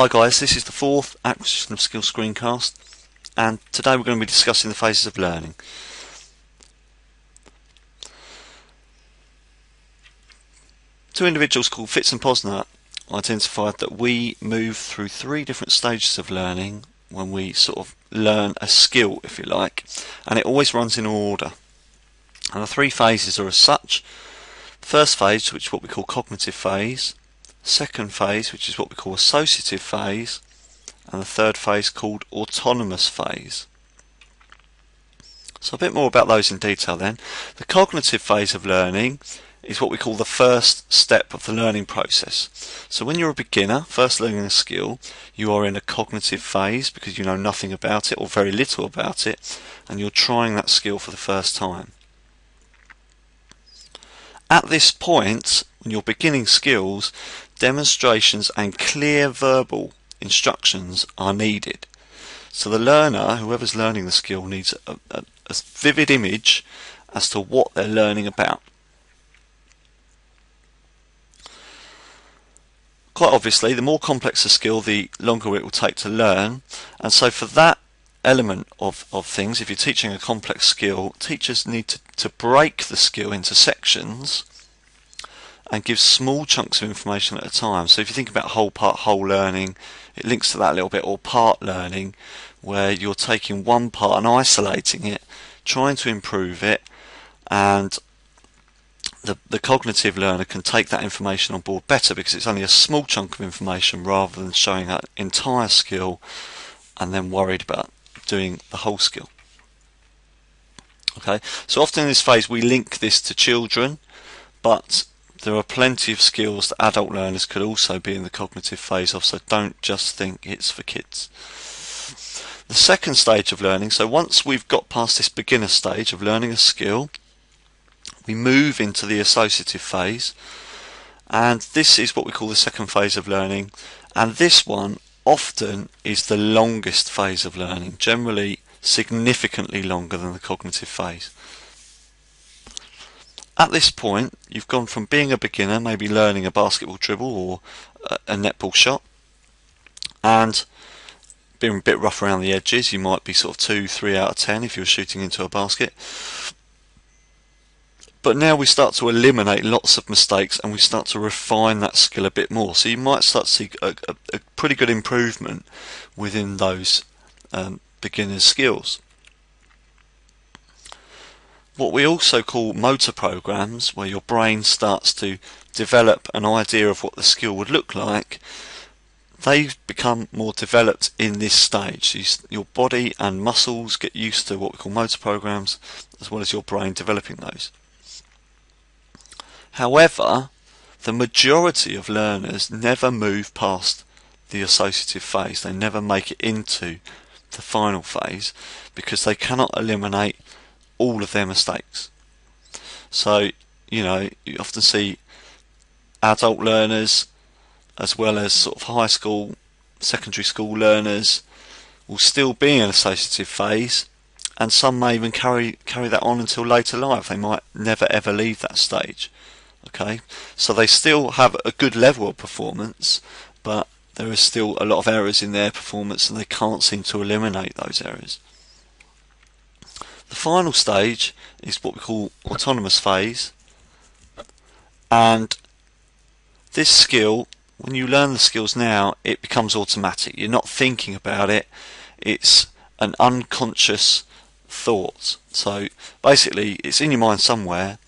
Hi guys, this is the fourth Acquisition of Skill screencast and today we're going to be discussing the phases of learning. Two individuals called Fitts and Posner identified that we move through three different stages of learning when we sort of learn a skill, if you like, and it always runs in order. And the three phases are as such. The First phase, which is what we call cognitive phase, second phase, which is what we call associative phase, and the third phase called autonomous phase. So a bit more about those in detail then. The cognitive phase of learning is what we call the first step of the learning process. So when you're a beginner, first learning a skill, you are in a cognitive phase because you know nothing about it or very little about it, and you're trying that skill for the first time. At this point, when you're beginning skills, demonstrations and clear verbal instructions are needed. So the learner, whoever's learning the skill, needs a, a, a vivid image as to what they're learning about. Quite obviously, the more complex the skill, the longer it will take to learn. And so for that element of, of things, if you're teaching a complex skill, teachers need to, to break the skill into sections and gives small chunks of information at a time. So if you think about whole part, whole learning, it links to that a little bit, or part learning, where you're taking one part and isolating it, trying to improve it, and the, the cognitive learner can take that information on board better because it's only a small chunk of information rather than showing that entire skill and then worried about doing the whole skill. Okay, so often in this phase we link this to children, but there are plenty of skills that adult learners could also be in the cognitive phase of, so don't just think it's for kids. The second stage of learning, so once we've got past this beginner stage of learning a skill, we move into the associative phase, and this is what we call the second phase of learning, and this one often is the longest phase of learning, generally significantly longer than the cognitive phase. At this point, you've gone from being a beginner, maybe learning a basketball dribble or a netball shot, and being a bit rough around the edges. You might be sort of 2, 3 out of 10 if you're shooting into a basket. But now we start to eliminate lots of mistakes and we start to refine that skill a bit more. So you might start to see a, a, a pretty good improvement within those um, beginner's skills what we also call motor programs, where your brain starts to develop an idea of what the skill would look like, they become more developed in this stage. your body and muscles get used to what we call motor programs, as well as your brain developing those. However, the majority of learners never move past the associative phase. They never make it into the final phase because they cannot eliminate all of their mistakes. So, you know, you often see adult learners as well as sort of high school, secondary school learners will still be in an associative phase and some may even carry carry that on until later life. They might never ever leave that stage. Okay, so they still have a good level of performance, but there is still a lot of errors in their performance, and they can't seem to eliminate those errors. The final stage is what we call autonomous phase. And this skill when you learn the skills now it becomes automatic. You're not thinking about it. It's an unconscious thought. So basically it's in your mind somewhere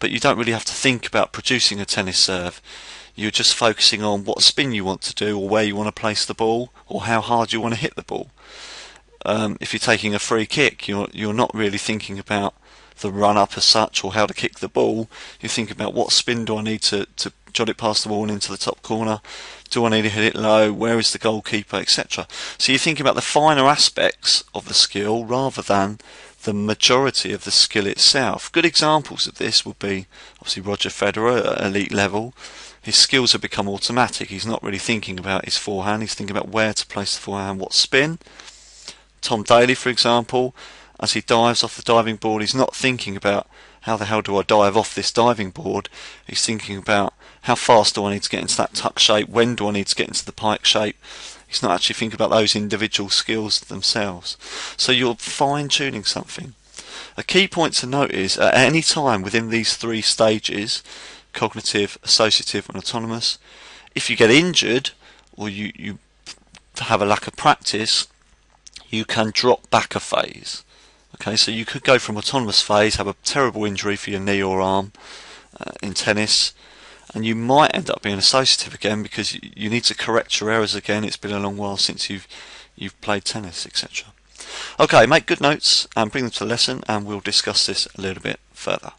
but you don't really have to think about producing a tennis serve. You're just focusing on what spin you want to do or where you want to place the ball or how hard you want to hit the ball um, if you're taking a free kick, you're you're not really thinking about the run up as such or how to kick the ball. You think about what spin do I need to, to jot it past the wall and into the top corner? Do I need to hit it low? Where is the goalkeeper, etc. So you think about the finer aspects of the skill rather than the majority of the skill itself. Good examples of this would be obviously Roger Federer at elite level. His skills have become automatic. He's not really thinking about his forehand. He's thinking about where to place the forehand, what spin. Tom Daley, for example, as he dives off the diving board, he's not thinking about how the hell do I dive off this diving board. He's thinking about how fast do I need to get into that tuck shape, when do I need to get into the pike shape. He's not actually thinking about those individual skills themselves. So you're fine tuning something. A key point to note is at any time within these three stages cognitive, associative, and autonomous if you get injured or you, you have a lack of practice, you can drop back a phase. Okay, so you could go from autonomous phase, have a terrible injury for your knee or arm uh, in tennis, and you might end up being associative again because you, need to correct your errors again. It's been a long while since you've you've played tennis, etc. Okay, make good notes and bring them to the lesson, and we'll discuss this a little bit further.